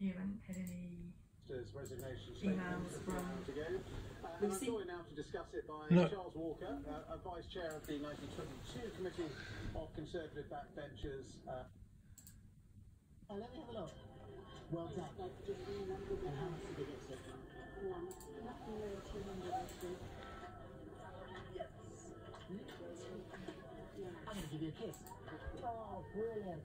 you haven't had any there's resignation emails from. hours. Uh, and I'm joined now to discuss it by No. Charles Walker, uh, a vice chair of the 1922 Committee of Conservative Backbenchers. Uh, Uh, let me have a look. Well done. And how much did it get so far? Hmm? I'm going to give you a kiss. Oh, brilliant.